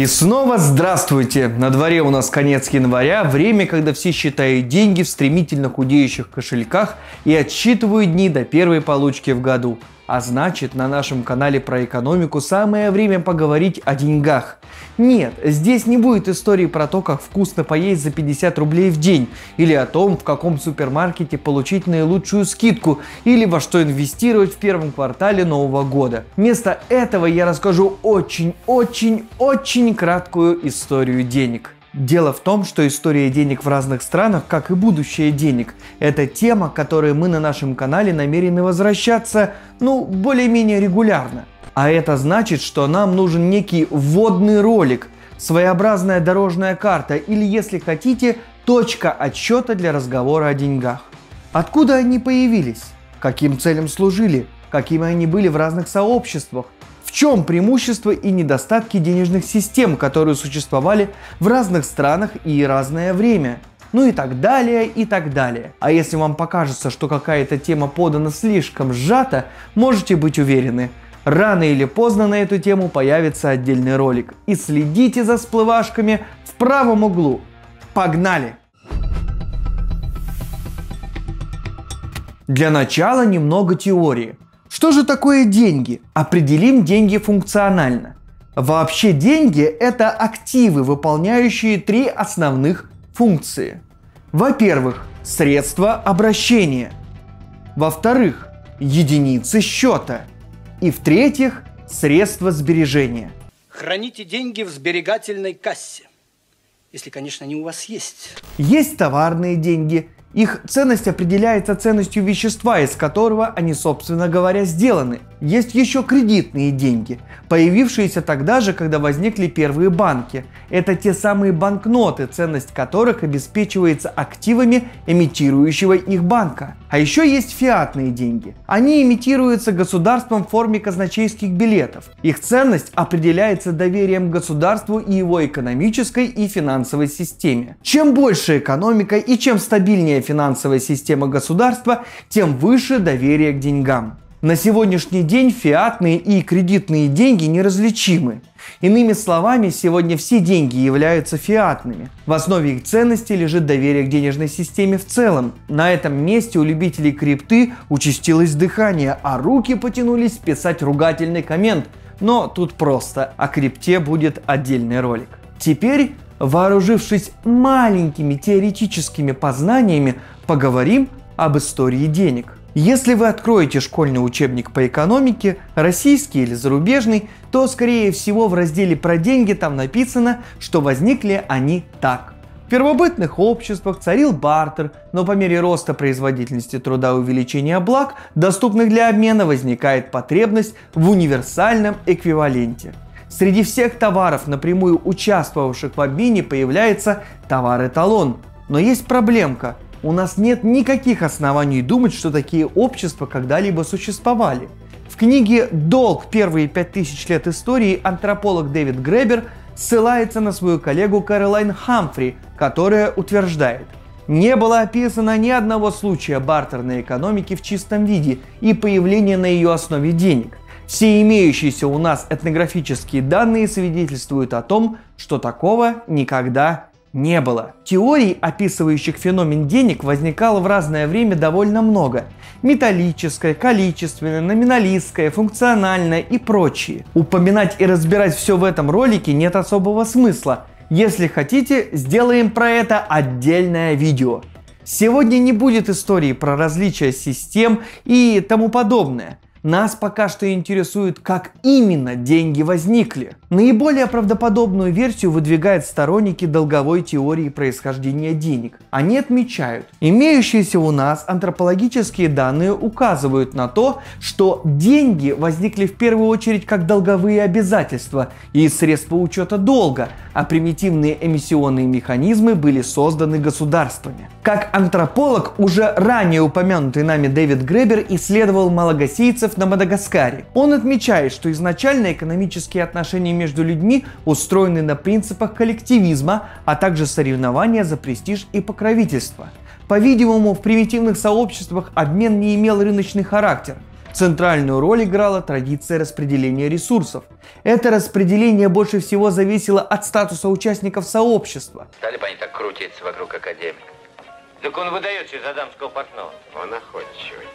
И снова здравствуйте! На дворе у нас конец января, время, когда все считают деньги в стремительно худеющих кошельках и отсчитывают дни до первой получки в году. А значит, на нашем канале про экономику самое время поговорить о деньгах. Нет, здесь не будет истории про то, как вкусно поесть за 50 рублей в день, или о том, в каком супермаркете получить наилучшую скидку, или во что инвестировать в первом квартале нового года. Вместо этого я расскажу очень-очень-очень краткую историю денег. Дело в том, что история денег в разных странах, как и будущее денег, это тема, к которой мы на нашем канале намерены возвращаться, ну, более-менее регулярно. А это значит, что нам нужен некий вводный ролик, своеобразная дорожная карта или, если хотите, точка отсчета для разговора о деньгах. Откуда они появились? Каким целям служили? Какими они были в разных сообществах? В чем преимущества и недостатки денежных систем, которые существовали в разных странах и разное время? Ну и так далее, и так далее. А если вам покажется, что какая-то тема подана слишком сжато, можете быть уверены, рано или поздно на эту тему появится отдельный ролик. И следите за всплывашками в правом углу. Погнали! Для начала немного теории. Что же такое деньги? Определим деньги функционально. Вообще деньги – это активы, выполняющие три основных функции. Во-первых, средства обращения. Во-вторых, единицы счета. И в-третьих, средства сбережения. Храните деньги в сберегательной кассе. Если, конечно, они у вас есть. Есть товарные деньги – их ценность определяется ценностью вещества, из которого они, собственно говоря, сделаны. Есть еще кредитные деньги, появившиеся тогда же, когда возникли первые банки. Это те самые банкноты, ценность которых обеспечивается активами эмитирующего их банка. А еще есть фиатные деньги. Они имитируются государством в форме казначейских билетов. Их ценность определяется доверием государству и его экономической и финансовой системе. Чем больше экономика и чем стабильнее финансовая система государства, тем выше доверие к деньгам. На сегодняшний день фиатные и кредитные деньги неразличимы. Иными словами, сегодня все деньги являются фиатными. В основе их ценности лежит доверие к денежной системе в целом. На этом месте у любителей крипты участилось дыхание, а руки потянулись писать ругательный коммент. Но тут просто, о крипте будет отдельный ролик. Теперь, вооружившись маленькими теоретическими познаниями, поговорим об истории денег. Если вы откроете школьный учебник по экономике, российский или зарубежный, то, скорее всего, в разделе про деньги там написано, что возникли они так. В первобытных обществах царил бартер, но по мере роста производительности труда и увеличения благ, доступных для обмена, возникает потребность в универсальном эквиваленте. Среди всех товаров, напрямую участвовавших в обмене, появляется товар-эталон. Но есть проблемка – у нас нет никаких оснований думать, что такие общества когда-либо существовали. В книге «Долг. Первые пять тысяч лет истории» антрополог Дэвид Гребер ссылается на свою коллегу Кэролайн Хамфри, которая утверждает, не было описано ни одного случая бартерной экономики в чистом виде и появления на ее основе денег. Все имеющиеся у нас этнографические данные свидетельствуют о том, что такого никогда не было. Теорий, описывающих феномен денег, возникало в разное время довольно много. Металлическое, количественное, номиналистское, функциональное и прочие. Упоминать и разбирать все в этом ролике нет особого смысла. Если хотите, сделаем про это отдельное видео. Сегодня не будет истории про различия систем и тому подобное. Нас пока что интересует, как именно деньги возникли. Наиболее правдоподобную версию выдвигают сторонники долговой теории происхождения денег. Они отмечают, имеющиеся у нас антропологические данные указывают на то, что деньги возникли в первую очередь как долговые обязательства и средства учета долга, а примитивные эмиссионные механизмы были созданы государствами. Как антрополог, уже ранее упомянутый нами Дэвид Гребер исследовал малагасийцев на Мадагаскаре. Он отмечает, что изначально экономические отношения между людьми устроены на принципах коллективизма, а также соревнования за престиж и покровительство. По-видимому, в примитивных сообществах обмен не имел рыночный характер. центральную роль играла традиция распределения ресурсов. Это распределение больше всего зависело от статуса участников сообщества. Стали бы они так крутиться вокруг академика. Так он выдает за дамского портного. Он находчивый.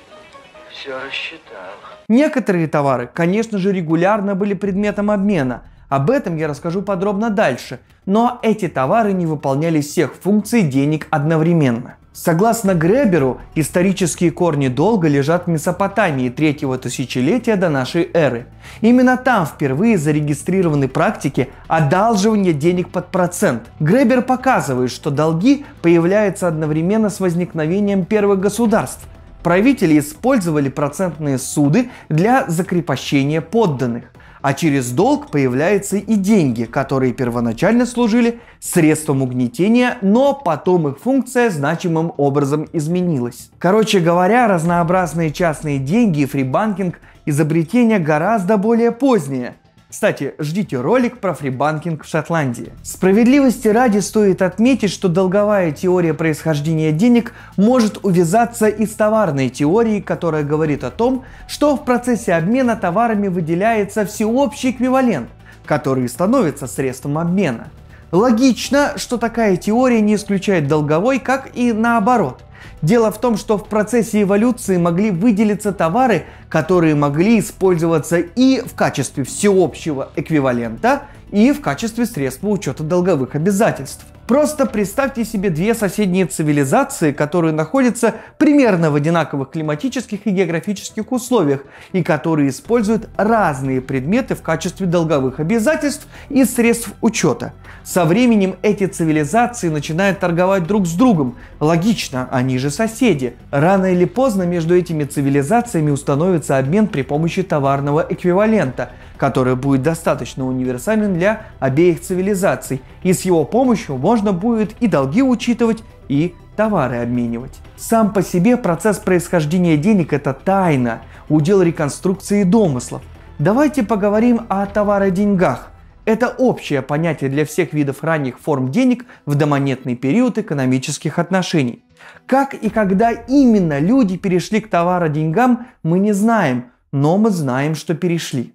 Все рассчитал. Некоторые товары, конечно же, регулярно были предметом обмена. Об этом я расскажу подробно дальше. Но эти товары не выполняли всех функций денег одновременно. Согласно Греберу, исторические корни долга лежат в Месопотамии третьего тысячелетия до нашей эры. Именно там впервые зарегистрированы практики одалживания денег под процент. Гребер показывает, что долги появляются одновременно с возникновением первых государств. Правители использовали процентные суды для закрепощения подданных а через долг появляются и деньги, которые первоначально служили средством угнетения, но потом их функция значимым образом изменилась. Короче говоря, разнообразные частные деньги и фрибанкинг – изобретение гораздо более позднее – кстати, ждите ролик про фрибанкинг в Шотландии. Справедливости ради стоит отметить, что долговая теория происхождения денег может увязаться и с товарной теорией, которая говорит о том, что в процессе обмена товарами выделяется всеобщий эквивалент, который становится средством обмена. Логично, что такая теория не исключает долговой, как и наоборот. Дело в том, что в процессе эволюции могли выделиться товары, которые могли использоваться и в качестве всеобщего эквивалента, и в качестве средства учета долговых обязательств. Просто представьте себе две соседние цивилизации, которые находятся примерно в одинаковых климатических и географических условиях и которые используют разные предметы в качестве долговых обязательств и средств учета. Со временем эти цивилизации начинают торговать друг с другом. Логично, они же соседи. Рано или поздно между этими цивилизациями установится обмен при помощи товарного эквивалента – который будет достаточно универсален для обеих цивилизаций, и с его помощью можно будет и долги учитывать, и товары обменивать. Сам по себе процесс происхождения денег – это тайна, удел реконструкции домыслов. Давайте поговорим о товароденьгах. Это общее понятие для всех видов ранних форм денег в домонетный период экономических отношений. Как и когда именно люди перешли к товароденьгам, мы не знаем, но мы знаем, что перешли.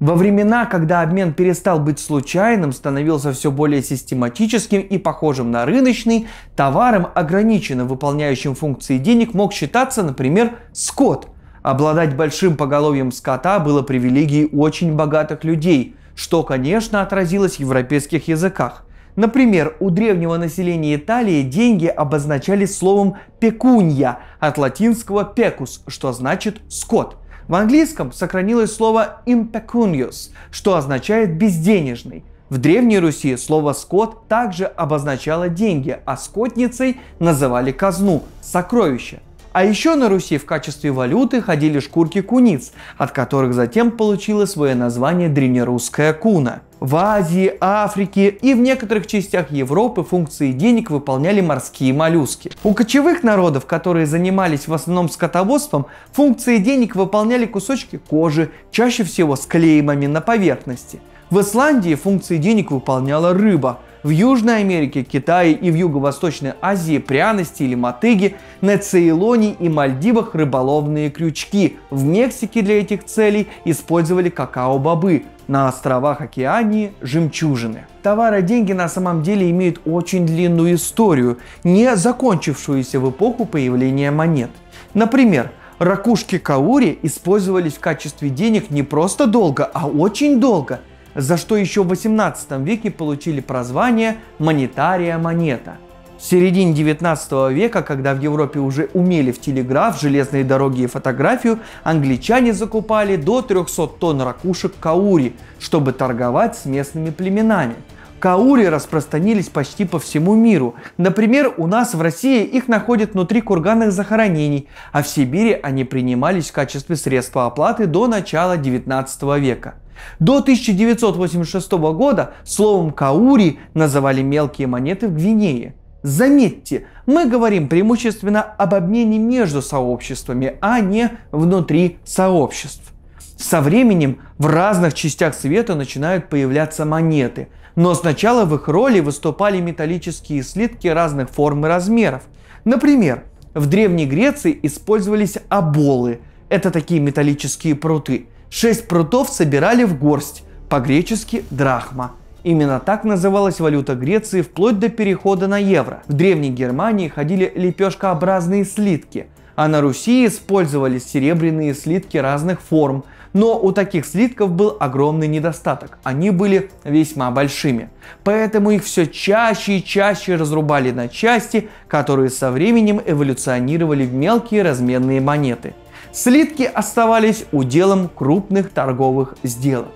Во времена, когда обмен перестал быть случайным, становился все более систематическим и похожим на рыночный, товаром, ограниченно выполняющим функции денег, мог считаться, например, скот. Обладать большим поголовьем скота было привилегией очень богатых людей, что, конечно, отразилось в европейских языках. Например, у древнего населения Италии деньги обозначались словом «пекунья» от латинского «pecus», что значит «скот». В английском сохранилось слово impecunious, что означает «безденежный». В Древней Руси слово «скот» также обозначало деньги, а скотницей называли казну – сокровище. А еще на Руси в качестве валюты ходили шкурки куниц, от которых затем получило свое название древнерусская куна. В Азии, Африке и в некоторых частях Европы функции денег выполняли морские моллюски. У кочевых народов, которые занимались в основном скотоводством, функции денег выполняли кусочки кожи, чаще всего с клеймами на поверхности. В Исландии функции денег выполняла рыба – в Южной Америке, Китае и в Юго-Восточной Азии пряности или мотыги, на Цейлоне и Мальдивах рыболовные крючки. В Мексике для этих целей использовали какао-бобы, на островах Океании – жемчужины. Товары деньги на самом деле имеют очень длинную историю, не закончившуюся в эпоху появления монет. Например, ракушки каури использовались в качестве денег не просто долго, а очень долго – за что еще в 18 веке получили прозвание «монетария монета». В середине 19 века, когда в Европе уже умели в телеграф, железные дороги и фотографию, англичане закупали до 300 тонн ракушек каури, чтобы торговать с местными племенами. Каури распространились почти по всему миру. Например, у нас в России их находят внутри курганных захоронений, а в Сибири они принимались в качестве средства оплаты до начала 19 века. До 1986 года словом «каури» называли мелкие монеты в Гвинее. Заметьте, мы говорим преимущественно об обмене между сообществами, а не внутри сообществ. Со временем в разных частях света начинают появляться монеты, но сначала в их роли выступали металлические слитки разных форм и размеров. Например, в Древней Греции использовались оболы. Это такие металлические пруты. Шесть прутов собирали в горсть, по-гречески драхма. Именно так называлась валюта Греции вплоть до перехода на евро. В Древней Германии ходили лепешкообразные слитки, а на Руси использовались серебряные слитки разных форм. Но у таких слитков был огромный недостаток. Они были весьма большими. Поэтому их все чаще и чаще разрубали на части, которые со временем эволюционировали в мелкие разменные монеты. Слитки оставались уделом крупных торговых сделок.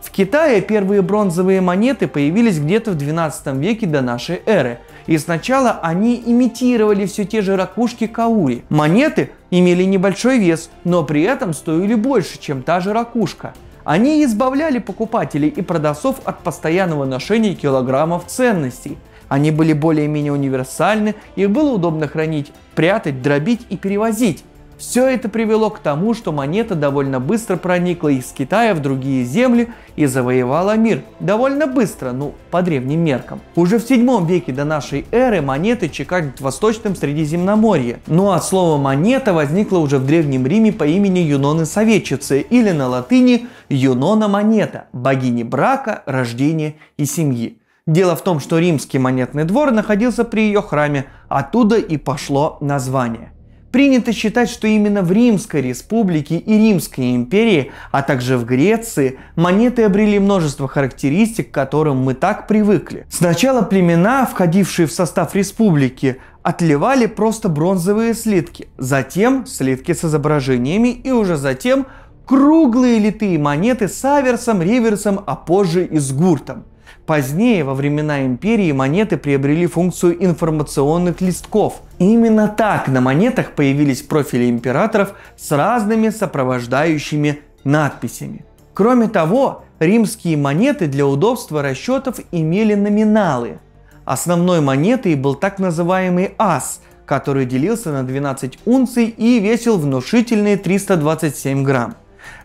В Китае первые бронзовые монеты появились где-то в 12 веке до нашей эры. И сначала они имитировали все те же ракушки каури. Монеты имели небольшой вес, но при этом стоили больше, чем та же ракушка. Они избавляли покупателей и продавцов от постоянного ношения килограммов ценностей. Они были более-менее универсальны, их было удобно хранить, прятать, дробить и перевозить. Все это привело к тому, что монета довольно быстро проникла из Китая в другие земли и завоевала мир. Довольно быстро, ну, по древним меркам. Уже в 7 веке до нашей эры монеты чеканят в Восточном Средиземноморье. Ну а слово монета возникло уже в Древнем Риме по имени Юноны Советчицы или на латыни Юнона Монета, богини брака, рождения и семьи. Дело в том, что римский монетный двор находился при ее храме, оттуда и пошло название – Принято считать, что именно в Римской республике и Римской империи, а также в Греции, монеты обрели множество характеристик, к которым мы так привыкли. Сначала племена, входившие в состав республики, отливали просто бронзовые слитки, затем слитки с изображениями и уже затем круглые литые монеты с аверсом, реверсом, а позже и с гуртом. Позднее, во времена империи, монеты приобрели функцию информационных листков. именно так на монетах появились профили императоров с разными сопровождающими надписями. Кроме того, римские монеты для удобства расчетов имели номиналы. Основной монетой был так называемый ас, который делился на 12 унций и весил внушительные 327 грамм.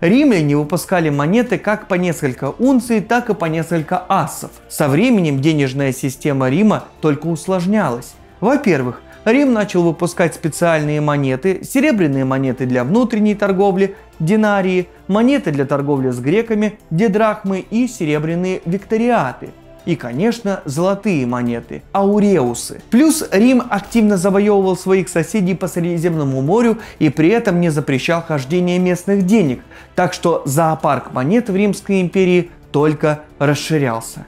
Римляне выпускали монеты как по несколько унций, так и по несколько асов. Со временем денежная система Рима только усложнялась. Во-первых, Рим начал выпускать специальные монеты, серебряные монеты для внутренней торговли, динарии, монеты для торговли с греками, дедрахмы и серебряные викториаты – и, конечно, золотые монеты – ауреусы. Плюс Рим активно завоевывал своих соседей по Средиземному морю и при этом не запрещал хождение местных денег, так что зоопарк монет в Римской империи только расширялся.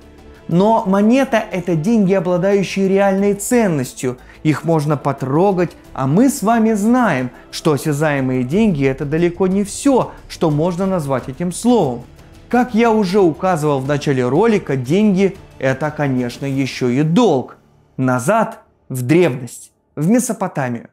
Но монета – это деньги, обладающие реальной ценностью. Их можно потрогать, а мы с вами знаем, что осязаемые деньги – это далеко не все, что можно назвать этим словом. Как я уже указывал в начале ролика, деньги это, конечно, еще и долг. Назад в древность, в Месопотамию.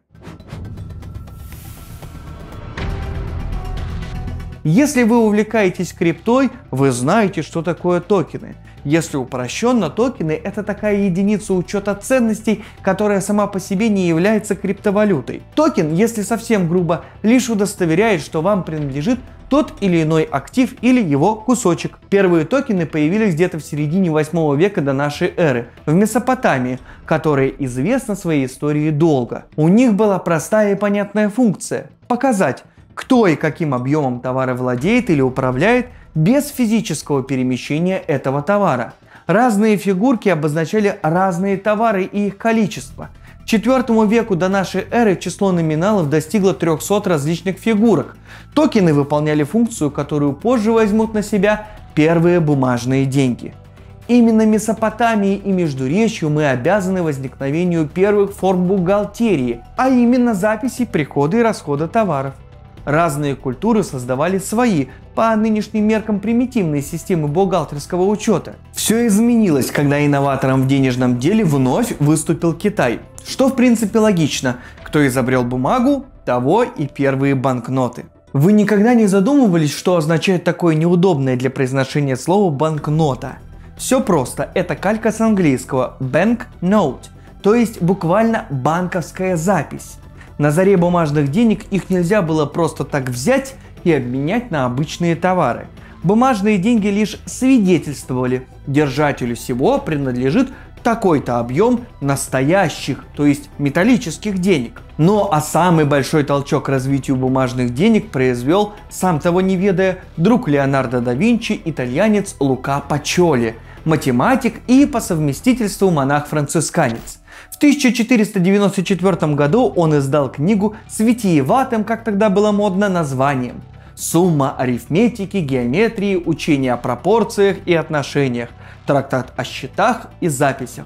Если вы увлекаетесь криптой, вы знаете, что такое токены. Если упрощенно, токены – это такая единица учета ценностей, которая сама по себе не является криптовалютой. Токен, если совсем грубо, лишь удостоверяет, что вам принадлежит тот или иной актив или его кусочек. Первые токены появились где-то в середине 8 века до нашей эры в Месопотамии, которая известна своей историей долго. У них была простая и понятная функция – показать, кто и каким объемом товара владеет или управляет без физического перемещения этого товара. Разные фигурки обозначали разные товары и их количество – IV веку до нашей эры число номиналов достигло 300 различных фигурок. Токены выполняли функцию, которую позже возьмут на себя первые бумажные деньги. Именно Месопотамии и Междуречью мы обязаны возникновению первых форм бухгалтерии, а именно записи прихода и расхода товаров. Разные культуры создавали свои, по нынешним меркам примитивные системы бухгалтерского учета. Все изменилось, когда инноватором в денежном деле вновь выступил Китай. Что в принципе логично. Кто изобрел бумагу, того и первые банкноты. Вы никогда не задумывались, что означает такое неудобное для произношения слово банкнота? Все просто, это калька с английского bank note, то есть буквально банковская запись. На заре бумажных денег их нельзя было просто так взять и обменять на обычные товары. Бумажные деньги лишь свидетельствовали, держателю всего принадлежит такой-то объем настоящих, то есть металлических денег. Но а самый большой толчок развитию бумажных денег произвел, сам того не ведая, друг Леонардо да Винчи, итальянец Лука Пачоли, математик и по совместительству монах-францисканец. В 1494 году он издал книгу с витиеватым, как тогда было модно, названием «Сумма арифметики, геометрии, учения о пропорциях и отношениях», трактат о счетах и записях.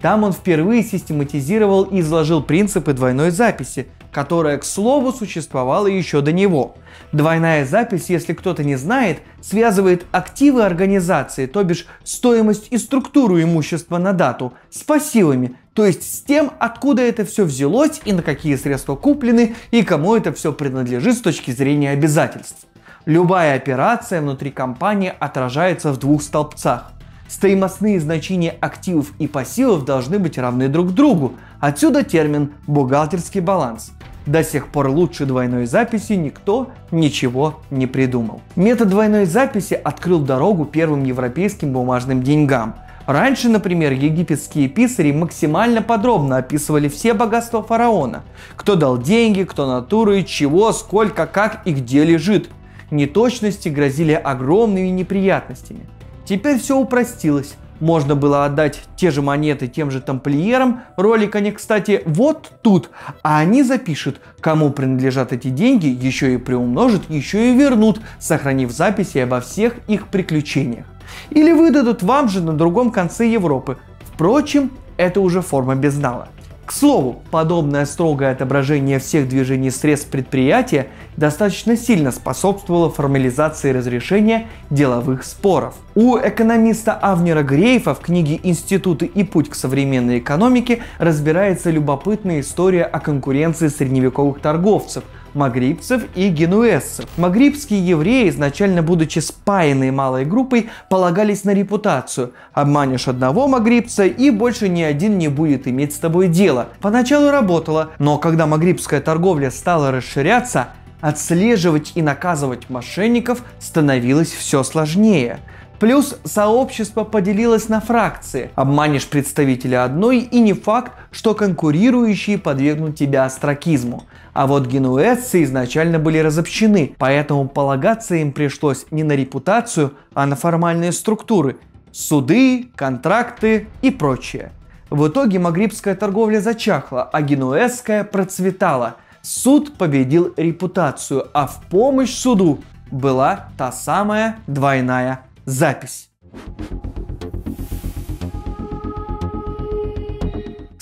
Там он впервые систематизировал и изложил принципы двойной записи, которая, к слову, существовала еще до него. Двойная запись, если кто-то не знает, связывает активы организации, то бишь стоимость и структуру имущества на дату, с пассивами, то есть с тем, откуда это все взялось и на какие средства куплены и кому это все принадлежит с точки зрения обязательств. Любая операция внутри компании отражается в двух столбцах. Стоимостные значения активов и пассивов должны быть равны друг другу. Отсюда термин «бухгалтерский баланс». До сих пор лучше двойной записи никто ничего не придумал. Метод двойной записи открыл дорогу первым европейским бумажным деньгам. Раньше, например, египетские писари максимально подробно описывали все богатства фараона. Кто дал деньги, кто натуры, чего, сколько, как и где лежит. Неточности грозили огромными неприятностями. Теперь все упростилось. Можно было отдать те же монеты тем же тамплиерам. Ролик они, кстати, вот тут. А они запишут, кому принадлежат эти деньги, еще и приумножат, еще и вернут, сохранив записи обо всех их приключениях. Или выдадут вам же на другом конце Европы. Впрочем, это уже форма безнала. К слову, подобное строгое отображение всех движений средств предприятия достаточно сильно способствовало формализации разрешения деловых споров. У экономиста Авнера Грейфа в книге «Институты и путь к современной экономике» разбирается любопытная история о конкуренции средневековых торговцев – магрибцев и генуэзцев. Магрибские евреи, изначально будучи спаянной малой группой, полагались на репутацию. Обманешь одного магрибца и больше ни один не будет иметь с тобой дело. Поначалу работало, но когда магрибская торговля стала расширяться, отслеживать и наказывать мошенников становилось все сложнее. Плюс сообщество поделилось на фракции. Обманешь представителя одной и не факт, что конкурирующие подвергнут тебя астракизму. А вот генуэзцы изначально были разобщены, поэтому полагаться им пришлось не на репутацию, а на формальные структуры – суды, контракты и прочее. В итоге магрибская торговля зачахла, а генуэзская процветала. Суд победил репутацию, а в помощь суду была та самая двойная запись.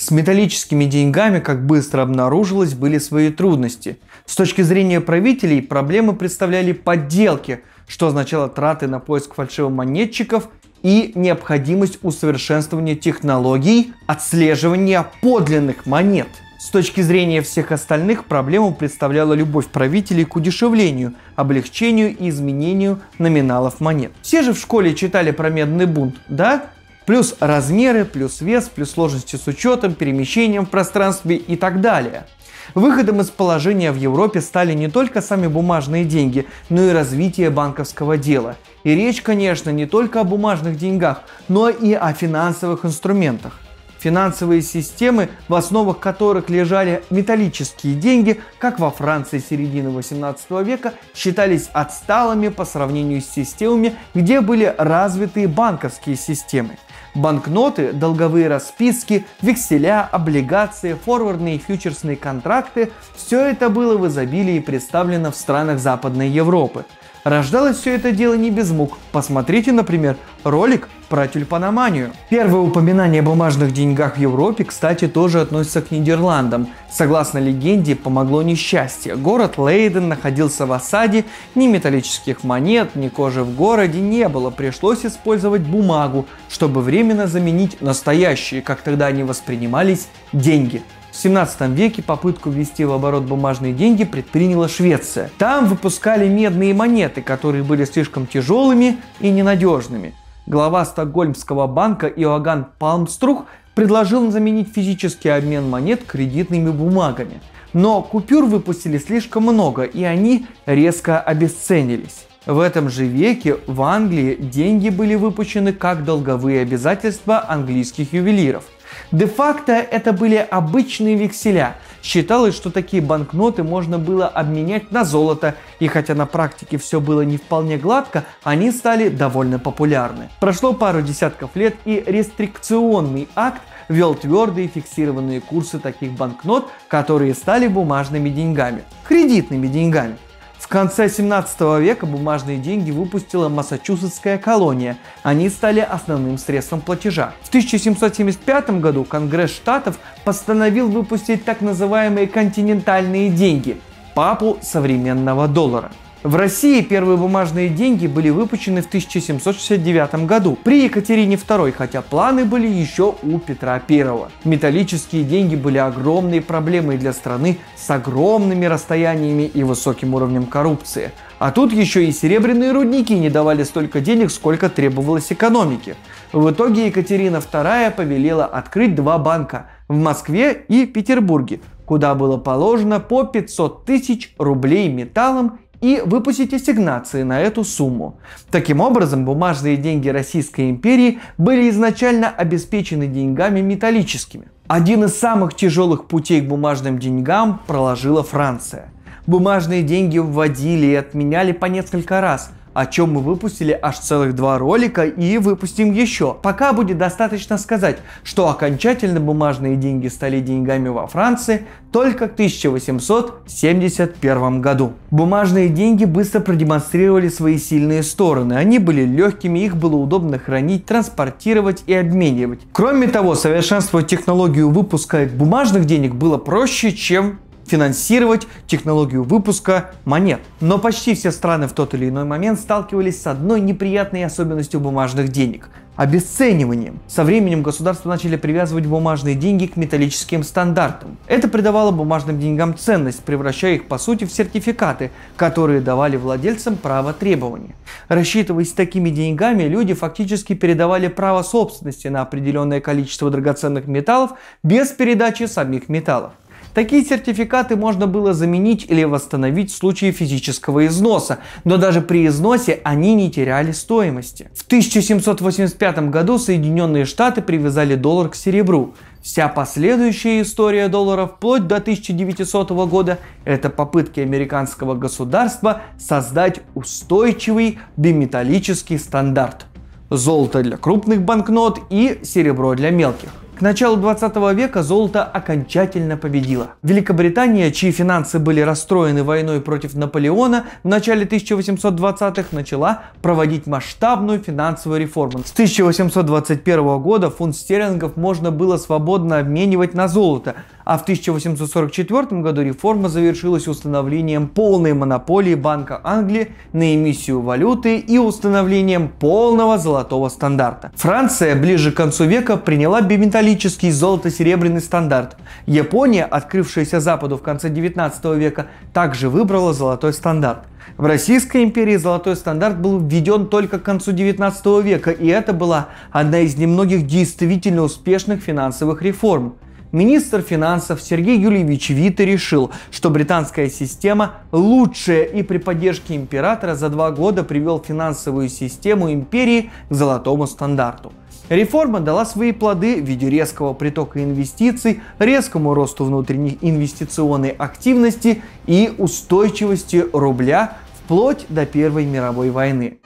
С металлическими деньгами, как быстро обнаружилось, были свои трудности. С точки зрения правителей проблемы представляли подделки, что означало траты на поиск фальшивомонетчиков и необходимость усовершенствования технологий отслеживания подлинных монет – с точки зрения всех остальных, проблему представляла любовь правителей к удешевлению, облегчению и изменению номиналов монет. Все же в школе читали про медный бунт, да? Плюс размеры, плюс вес, плюс сложности с учетом, перемещением в пространстве и так далее. Выходом из положения в Европе стали не только сами бумажные деньги, но и развитие банковского дела. И речь, конечно, не только о бумажных деньгах, но и о финансовых инструментах. Финансовые системы, в основах которых лежали металлические деньги, как во Франции середины 18 века, считались отсталыми по сравнению с системами, где были развитые банковские системы. Банкноты, долговые расписки, векселя, облигации, форвардные и фьючерсные контракты – все это было в изобилии представлено в странах Западной Европы. Рождалось все это дело не без мук. Посмотрите, например, ролик про тюльпаноманию. Первое упоминание о бумажных деньгах в Европе, кстати, тоже относится к Нидерландам. Согласно легенде, помогло несчастье. Город Лейден находился в осаде, ни металлических монет, ни кожи в городе не было. Пришлось использовать бумагу, чтобы временно заменить настоящие, как тогда они воспринимались, деньги. В 17 веке попытку ввести в оборот бумажные деньги предприняла Швеция. Там выпускали медные монеты, которые были слишком тяжелыми и ненадежными. Глава Стокгольмского банка Иоганн Палмструх предложил заменить физический обмен монет кредитными бумагами. Но купюр выпустили слишком много, и они резко обесценились. В этом же веке в Англии деньги были выпущены как долговые обязательства английских ювелиров. Де-факто это были обычные векселя. Считалось, что такие банкноты можно было обменять на золото, и хотя на практике все было не вполне гладко, они стали довольно популярны. Прошло пару десятков лет, и рестрикционный акт ввел твердые фиксированные курсы таких банкнот, которые стали бумажными деньгами, кредитными деньгами. В конце 17 века бумажные деньги выпустила Массачусетская колония. Они стали основным средством платежа. В 1775 году Конгресс штатов постановил выпустить так называемые континентальные деньги – папу современного доллара – в России первые бумажные деньги были выпущены в 1769 году при Екатерине II, хотя планы были еще у Петра I. Металлические деньги были огромной проблемой для страны с огромными расстояниями и высоким уровнем коррупции. А тут еще и серебряные рудники не давали столько денег, сколько требовалось экономике. В итоге Екатерина II повелела открыть два банка в Москве и Петербурге, куда было положено по 500 тысяч рублей металлом и выпустить ассигнации на эту сумму. Таким образом, бумажные деньги Российской империи были изначально обеспечены деньгами металлическими. Один из самых тяжелых путей к бумажным деньгам проложила Франция. Бумажные деньги вводили и отменяли по несколько раз – о чем мы выпустили аж целых два ролика и выпустим еще. Пока будет достаточно сказать, что окончательно бумажные деньги стали деньгами во Франции только к 1871 году. Бумажные деньги быстро продемонстрировали свои сильные стороны. Они были легкими, их было удобно хранить, транспортировать и обменивать. Кроме того, совершенствовать технологию выпуска бумажных денег было проще, чем финансировать технологию выпуска монет. Но почти все страны в тот или иной момент сталкивались с одной неприятной особенностью бумажных денег – обесцениванием. Со временем государства начали привязывать бумажные деньги к металлическим стандартам. Это придавало бумажным деньгам ценность, превращая их по сути в сертификаты, которые давали владельцам право требования. Рассчитываясь такими деньгами, люди фактически передавали право собственности на определенное количество драгоценных металлов без передачи самих металлов. Такие сертификаты можно было заменить или восстановить в случае физического износа, но даже при износе они не теряли стоимости. В 1785 году Соединенные Штаты привязали доллар к серебру. Вся последующая история доллара вплоть до 1900 года – это попытки американского государства создать устойчивый биметаллический стандарт. Золото для крупных банкнот и серебро для мелких. К началу 20 века золото окончательно победило. Великобритания, чьи финансы были расстроены войной против Наполеона, в начале 1820-х начала проводить масштабную финансовую реформу. С 1821 года фунт стерлингов можно было свободно обменивать на золото, а в 1844 году реформа завершилась установлением полной монополии Банка Англии на эмиссию валюты и установлением полного золотого стандарта. Франция ближе к концу века приняла биметаллический золото-серебряный стандарт. Япония, открывшаяся Западу в конце 19 века, также выбрала золотой стандарт. В Российской империи золотой стандарт был введен только к концу 19 века, и это была одна из немногих действительно успешных финансовых реформ. Министр финансов Сергей Юльевич Вита решил, что британская система лучшая и при поддержке императора за два года привел финансовую систему империи к золотому стандарту. Реформа дала свои плоды в виде резкого притока инвестиций, резкому росту внутренней инвестиционной активности и устойчивости рубля вплоть до Первой мировой войны.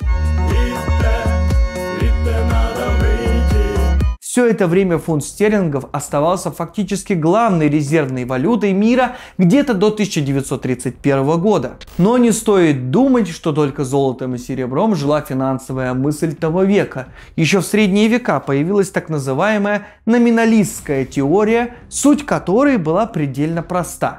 Все это время фунт стерлингов оставался фактически главной резервной валютой мира где-то до 1931 года. Но не стоит думать, что только золотом и серебром жила финансовая мысль того века. Еще в средние века появилась так называемая номиналистская теория, суть которой была предельно проста.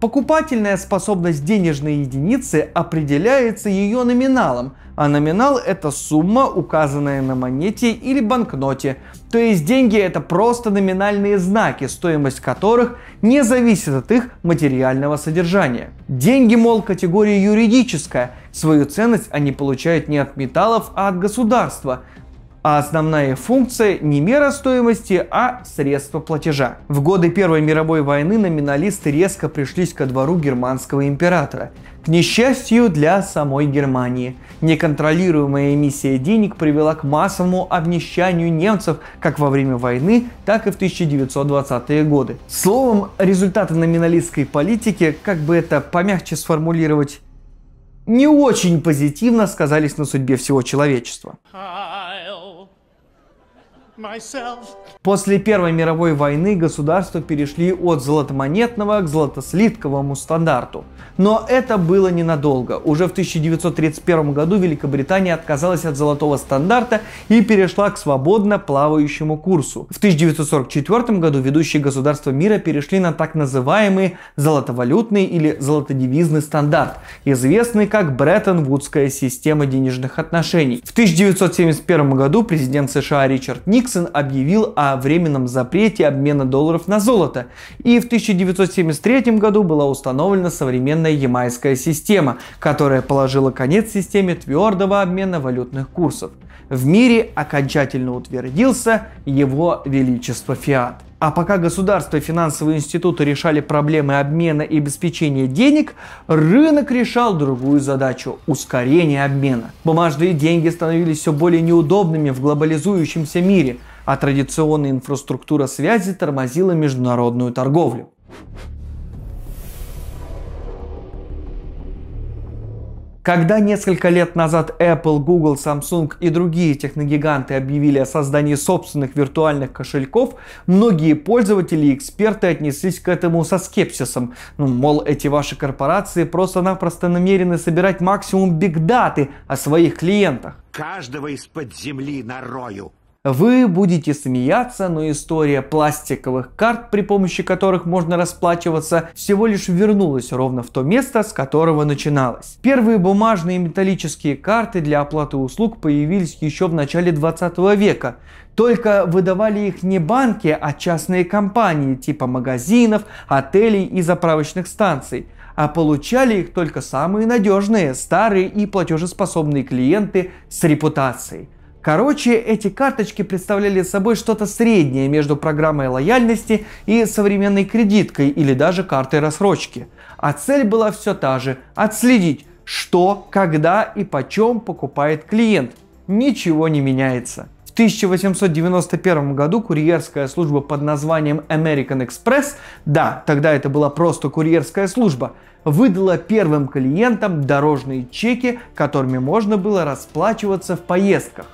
Покупательная способность денежной единицы определяется ее номиналом, а номинал это сумма, указанная на монете или банкноте. То есть деньги это просто номинальные знаки, стоимость которых не зависит от их материального содержания. Деньги, мол, категория юридическая. Свою ценность они получают не от металлов, а от государства. А основная функция не мера стоимости, а средство платежа. В годы Первой мировой войны номиналисты резко пришлись ко двору германского императора. К несчастью для самой Германии, неконтролируемая эмиссия денег привела к массовому обнищанию немцев как во время войны, так и в 1920-е годы. Словом, результаты номиналистской политики, как бы это помягче сформулировать, не очень позитивно сказались на судьбе всего человечества. После Первой мировой войны государства перешли от золотомонетного к золотослитковому стандарту. Но это было ненадолго. Уже в 1931 году Великобритания отказалась от золотого стандарта и перешла к свободно плавающему курсу. В 1944 году ведущие государства мира перешли на так называемый золотовалютный или золотодевизный стандарт, известный как Бреттон-Вудская система денежных отношений. В 1971 году президент США Ричард Никсон объявил о временном запрете обмена долларов на золото, и в 1973 году была установлена современная ямайская система, которая положила конец системе твердого обмена валютных курсов. В мире окончательно утвердился его величество фиат. А пока государство и финансовые институты решали проблемы обмена и обеспечения денег, рынок решал другую задачу – ускорение обмена. Бумажные деньги становились все более неудобными в глобализующемся мире, а традиционная инфраструктура связи тормозила международную торговлю. Когда несколько лет назад Apple, Google, Samsung и другие техногиганты объявили о создании собственных виртуальных кошельков, многие пользователи и эксперты отнеслись к этому со скепсисом. Ну, мол, эти ваши корпорации просто-напросто намерены собирать максимум бигдаты о своих клиентах. Каждого из-под земли нарою. Вы будете смеяться, но история пластиковых карт, при помощи которых можно расплачиваться, всего лишь вернулась ровно в то место, с которого начиналась. Первые бумажные металлические карты для оплаты услуг появились еще в начале 20 века. Только выдавали их не банки, а частные компании типа магазинов, отелей и заправочных станций а получали их только самые надежные, старые и платежеспособные клиенты с репутацией. Короче, эти карточки представляли собой что-то среднее между программой лояльности и современной кредиткой или даже картой рассрочки. А цель была все та же – отследить, что, когда и почем покупает клиент. Ничего не меняется. В 1891 году курьерская служба под названием American Express, да, тогда это была просто курьерская служба, выдала первым клиентам дорожные чеки, которыми можно было расплачиваться в поездках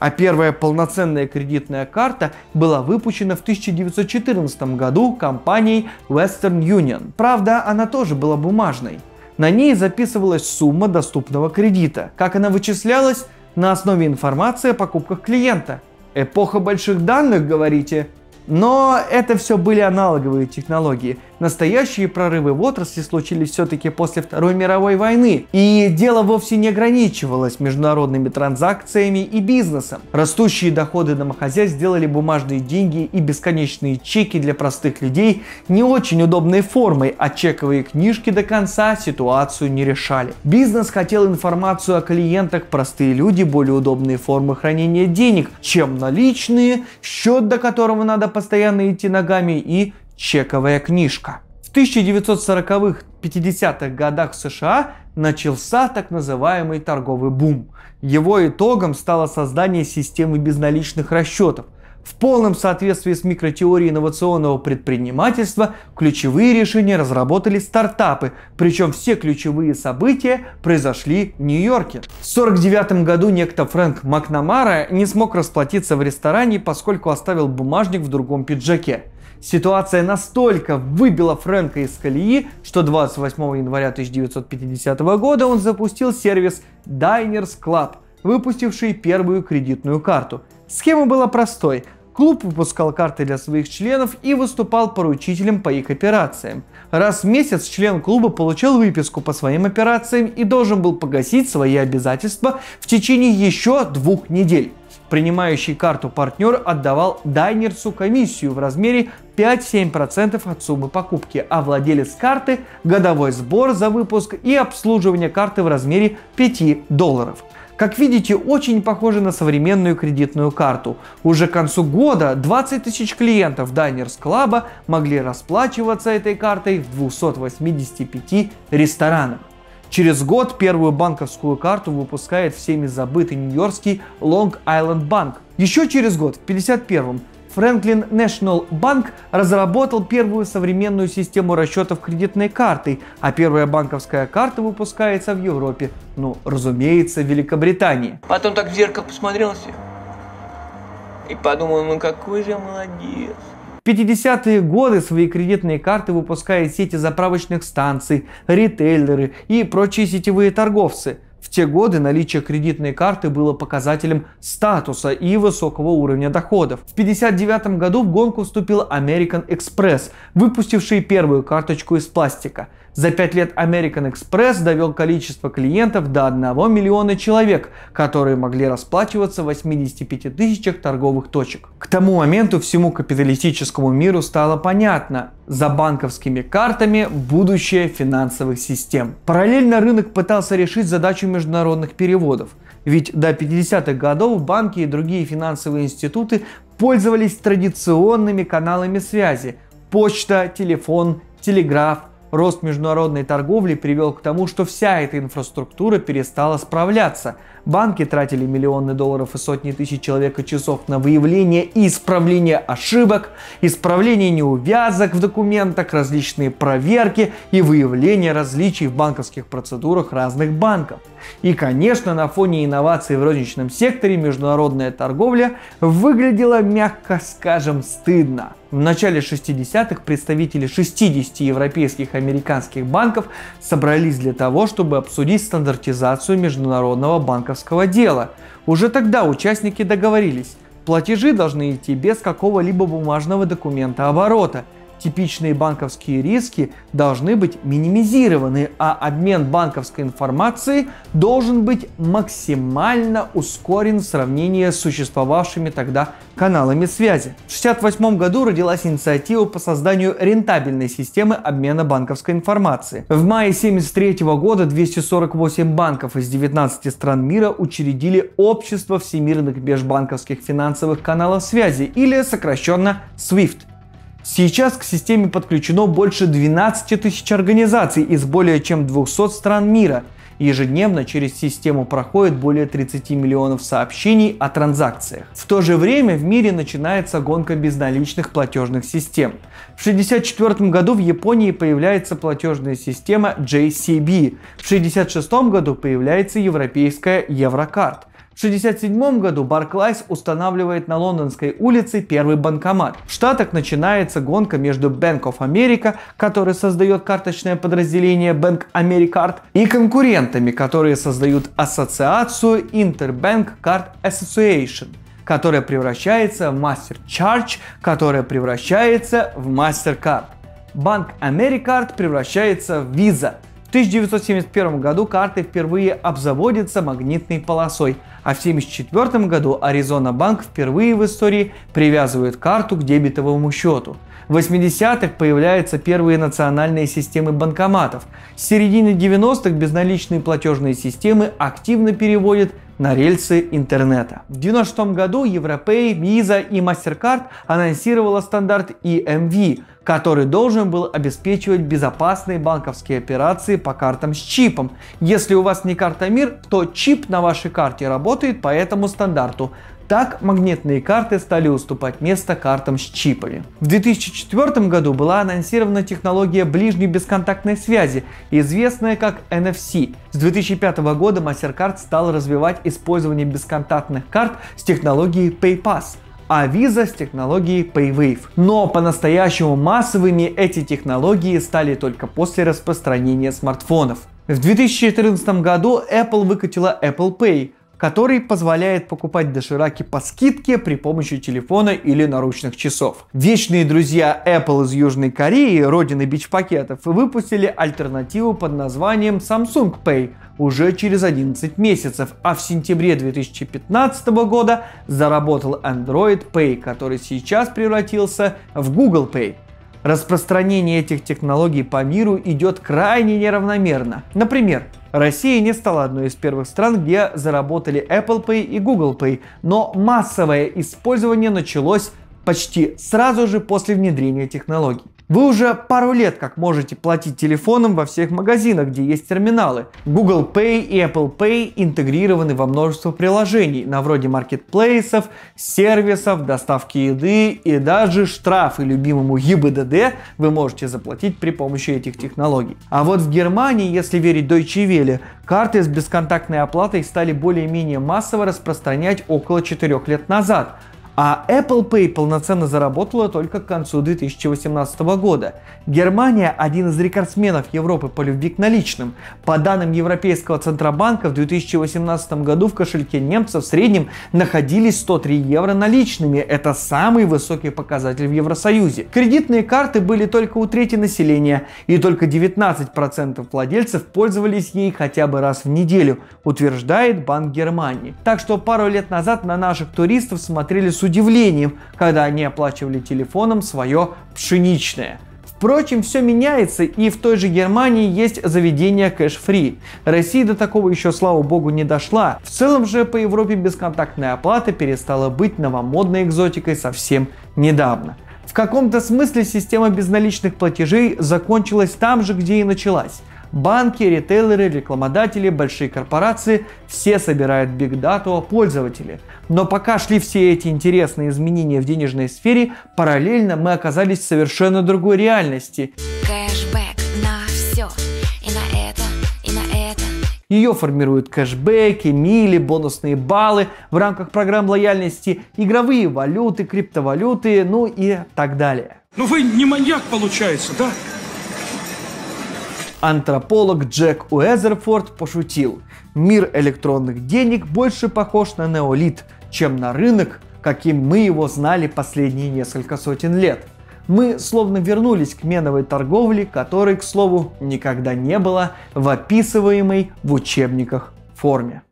а первая полноценная кредитная карта была выпущена в 1914 году компанией Western Union. Правда, она тоже была бумажной. На ней записывалась сумма доступного кредита. Как она вычислялась? На основе информации о покупках клиента. Эпоха больших данных, говорите? Но это все были аналоговые технологии – Настоящие прорывы в отрасли случились все-таки после Второй мировой войны. И дело вовсе не ограничивалось международными транзакциями и бизнесом. Растущие доходы домохозяйств сделали бумажные деньги и бесконечные чеки для простых людей не очень удобной формой, а чековые книжки до конца ситуацию не решали. Бизнес хотел информацию о клиентах, простые люди более удобные формы хранения денег, чем наличные, счет до которого надо постоянно идти ногами и чековая книжка. В 1940-х, 50-х годах США начался так называемый торговый бум. Его итогом стало создание системы безналичных расчетов. В полном соответствии с микротеорией инновационного предпринимательства ключевые решения разработали стартапы, причем все ключевые события произошли в Нью-Йорке. В 1949 году некто Фрэнк Макнамара не смог расплатиться в ресторане, поскольку оставил бумажник в другом пиджаке. Ситуация настолько выбила Фрэнка из колеи, что 28 января 1950 года он запустил сервис Diners Club, выпустивший первую кредитную карту. Схема была простой. Клуб выпускал карты для своих членов и выступал поручителем по их операциям. Раз в месяц член клуба получал выписку по своим операциям и должен был погасить свои обязательства в течение еще двух недель. Принимающий карту партнер отдавал дайнерсу комиссию в размере 5-7% от суммы покупки, а владелец карты – годовой сбор за выпуск и обслуживание карты в размере 5 долларов. Как видите, очень похоже на современную кредитную карту. Уже к концу года 20 тысяч клиентов Diners Club могли расплачиваться этой картой в 285 ресторанах. Через год первую банковскую карту выпускает всеми забытый нью-йоркский Long Island Bank. Еще через год, в 1951-м, Franklin National Bank разработал первую современную систему расчетов кредитной картой, а первая банковская карта выпускается в Европе, ну, разумеется, в Великобритании. Потом так в зеркало посмотрелся и подумал, ну какой же я молодец. В 50-е годы свои кредитные карты выпускают сети заправочных станций, ритейлеры и прочие сетевые торговцы. В те годы наличие кредитной карты было показателем статуса и высокого уровня доходов. В 1959 году в гонку вступил American Express, выпустивший первую карточку из пластика – за пять лет American Express довел количество клиентов до 1 миллиона человек, которые могли расплачиваться в 85 тысячах торговых точек. К тому моменту всему капиталистическому миру стало понятно, за банковскими картами будущее финансовых систем. Параллельно рынок пытался решить задачу международных переводов. Ведь до 50-х годов банки и другие финансовые институты пользовались традиционными каналами связи – почта, телефон, телеграф, Рост международной торговли привел к тому, что вся эта инфраструктура перестала справляться. Банки тратили миллионы долларов и сотни тысяч человек и часов на выявление и исправление ошибок, исправление неувязок в документах, различные проверки и выявление различий в банковских процедурах разных банков. И, конечно, на фоне инноваций в розничном секторе международная торговля выглядела, мягко скажем, стыдно. В начале 60-х представители 60 европейских и американских банков собрались для того, чтобы обсудить стандартизацию международного банковского дела. Уже тогда участники договорились, платежи должны идти без какого-либо бумажного документа оборота – типичные банковские риски должны быть минимизированы, а обмен банковской информацией должен быть максимально ускорен в сравнении с существовавшими тогда каналами связи. В 1968 году родилась инициатива по созданию рентабельной системы обмена банковской информации. В мае 1973 года 248 банков из 19 стран мира учредили Общество всемирных межбанковских финансовых каналов связи или сокращенно SWIFT. Сейчас к системе подключено больше 12 тысяч организаций из более чем 200 стран мира. Ежедневно через систему проходит более 30 миллионов сообщений о транзакциях. В то же время в мире начинается гонка безналичных платежных систем. В 1964 году в Японии появляется платежная система JCB. В 1966 году появляется европейская Еврокарт. В 1967 году Barclays устанавливает на Лондонской улице первый банкомат. В Штатах начинается гонка между Bank of America, который создает карточное подразделение Bank AmeriCard, и конкурентами, которые создают ассоциацию Interbank Card Association которая превращается в Master Charge, которая превращается в MasterCard. Банк AmeriCard превращается в Visa. В 1971 году карты впервые обзаводятся магнитной полосой, а в 1974 году Аризона Банк впервые в истории привязывает карту к дебетовому счету. В 80-х появляются первые национальные системы банкоматов. С середины 90-х безналичные платежные системы активно переводят на рельсы интернета. В 1996 году Европей, Visa и MasterCard анонсировала стандарт EMV, который должен был обеспечивать безопасные банковские операции по картам с чипом. Если у вас не карта МИР, то чип на вашей карте работает по этому стандарту. Так магнитные карты стали уступать место картам с чипами. В 2004 году была анонсирована технология ближней бесконтактной связи, известная как NFC. С 2005 года MasterCard стал развивать использование бесконтактных карт с технологией PayPass а Visa с технологией PayWave. Но по-настоящему массовыми эти технологии стали только после распространения смартфонов. В 2014 году Apple выкатила Apple Pay, который позволяет покупать дошираки по скидке при помощи телефона или наручных часов. Вечные друзья Apple из Южной Кореи, родины бич-пакетов, выпустили альтернативу под названием Samsung Pay уже через 11 месяцев, а в сентябре 2015 года заработал Android Pay, который сейчас превратился в Google Pay. Распространение этих технологий по миру идет крайне неравномерно. Например, Россия не стала одной из первых стран, где заработали Apple Pay и Google Pay, но массовое использование началось почти сразу же после внедрения технологий. Вы уже пару лет как можете платить телефоном во всех магазинах, где есть терминалы. Google Pay и Apple Pay интегрированы во множество приложений, на вроде маркетплейсов, сервисов, доставки еды и даже штрафы любимому ГИБДД вы можете заплатить при помощи этих технологий. А вот в Германии, если верить Deutsche Welle, карты с бесконтактной оплатой стали более-менее массово распространять около 4 лет назад – а Apple Pay полноценно заработала только к концу 2018 года. Германия – один из рекордсменов Европы по любви к наличным. По данным Европейского Центробанка, в 2018 году в кошельке немцев в среднем находились 103 евро наличными. Это самый высокий показатель в Евросоюзе. Кредитные карты были только у трети населения, и только 19% владельцев пользовались ей хотя бы раз в неделю, утверждает Банк Германии. Так что пару лет назад на наших туристов смотрели с удивлением, когда они оплачивали телефоном свое пшеничное. Впрочем, все меняется, и в той же Германии есть заведение кэш-фри. Россия до такого еще, слава богу, не дошла. В целом же по Европе бесконтактная оплата перестала быть новомодной экзотикой совсем недавно. В каком-то смысле система безналичных платежей закончилась там же, где и началась. Банки, ритейлеры, рекламодатели, большие корпорации – все собирают бигдату о пользователе. Но пока шли все эти интересные изменения в денежной сфере, параллельно мы оказались в совершенно другой реальности. Кэшбэк на все. И на это, и на это. Ее формируют кэшбэки, мили, бонусные баллы в рамках программ лояльности, игровые валюты, криптовалюты, ну и так далее. Ну вы не маньяк получается, да? Антрополог Джек Уэзерфорд пошутил. Мир электронных денег больше похож на неолит, чем на рынок, каким мы его знали последние несколько сотен лет. Мы словно вернулись к меновой торговле, которой, к слову, никогда не было в описываемой в учебниках форме.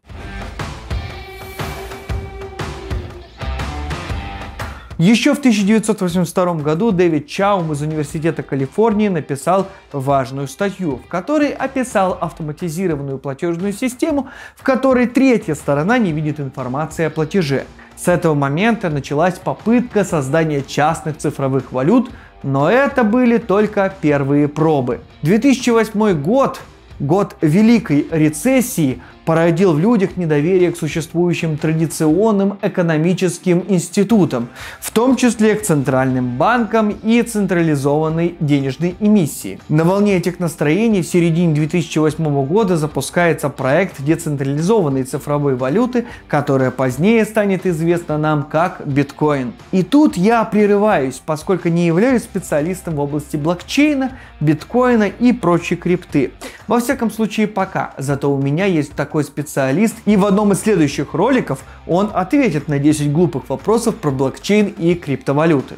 Еще в 1982 году Дэвид Чаум из Университета Калифорнии написал важную статью, в которой описал автоматизированную платежную систему, в которой третья сторона не видит информации о платеже. С этого момента началась попытка создания частных цифровых валют, но это были только первые пробы. 2008 год, год Великой рецессии, породил в людях недоверие к существующим традиционным экономическим институтам, в том числе к центральным банкам и централизованной денежной эмиссии. На волне этих настроений в середине 2008 года запускается проект децентрализованной цифровой валюты, которая позднее станет известна нам как биткоин. И тут я прерываюсь, поскольку не являюсь специалистом в области блокчейна, биткоина и прочей крипты. Во всяком случае пока, зато у меня есть такой такой специалист, и в одном из следующих роликов он ответит на 10 глупых вопросов про блокчейн и криптовалюты.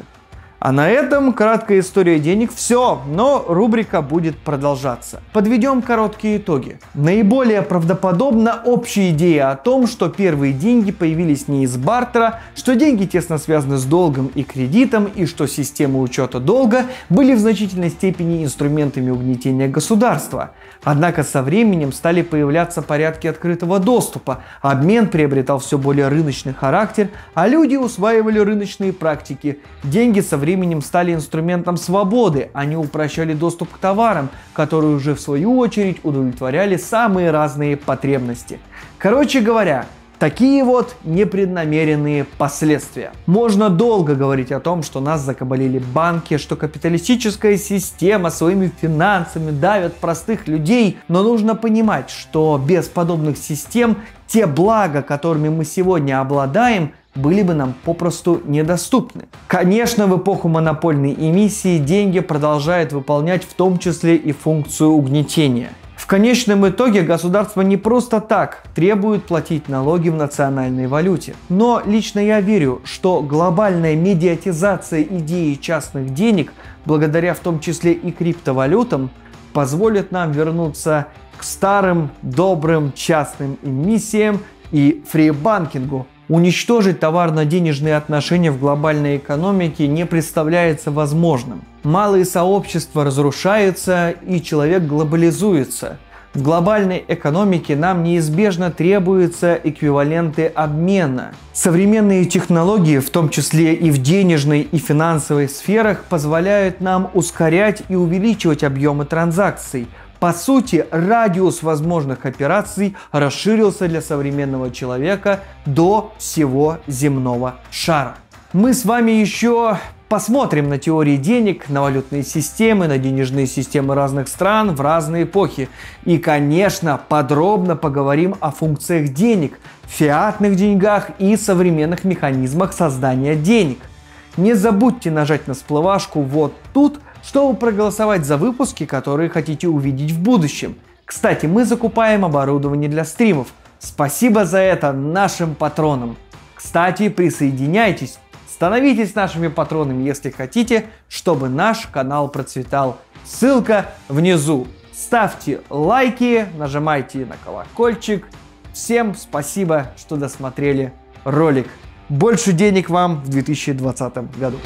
А на этом краткая история денег все, но рубрика будет продолжаться. Подведем короткие итоги. Наиболее правдоподобна общая идея о том, что первые деньги появились не из бартера, что деньги тесно связаны с долгом и кредитом, и что системы учета долга были в значительной степени инструментами угнетения государства. Однако со временем стали появляться порядки открытого доступа, обмен приобретал все более рыночный характер, а люди усваивали рыночные практики. Деньги со временем стали инструментом свободы, они упрощали доступ к товарам, которые уже в свою очередь удовлетворяли самые разные потребности. Короче говоря, Такие вот непреднамеренные последствия. Можно долго говорить о том, что нас закабалили банки, что капиталистическая система своими финансами давит простых людей, но нужно понимать, что без подобных систем те блага, которыми мы сегодня обладаем, были бы нам попросту недоступны. Конечно, в эпоху монопольной эмиссии деньги продолжают выполнять в том числе и функцию угнетения – в конечном итоге государство не просто так требует платить налоги в национальной валюте. Но лично я верю, что глобальная медиатизация идеи частных денег, благодаря в том числе и криптовалютам, позволит нам вернуться к старым добрым частным эмиссиям и фрибанкингу, Уничтожить товарно-денежные отношения в глобальной экономике не представляется возможным. Малые сообщества разрушаются и человек глобализуется. В глобальной экономике нам неизбежно требуются эквиваленты обмена. Современные технологии, в том числе и в денежной и финансовой сферах, позволяют нам ускорять и увеличивать объемы транзакций. По сути, радиус возможных операций расширился для современного человека до всего земного шара. Мы с вами еще Посмотрим на теории денег, на валютные системы, на денежные системы разных стран в разные эпохи. И, конечно, подробно поговорим о функциях денег, фиатных деньгах и современных механизмах создания денег. Не забудьте нажать на всплывашку вот тут, чтобы проголосовать за выпуски, которые хотите увидеть в будущем. Кстати, мы закупаем оборудование для стримов. Спасибо за это нашим патронам. Кстати, присоединяйтесь, Становитесь нашими патронами, если хотите, чтобы наш канал процветал. Ссылка внизу. Ставьте лайки, нажимайте на колокольчик. Всем спасибо, что досмотрели ролик. Больше денег вам в 2020 году.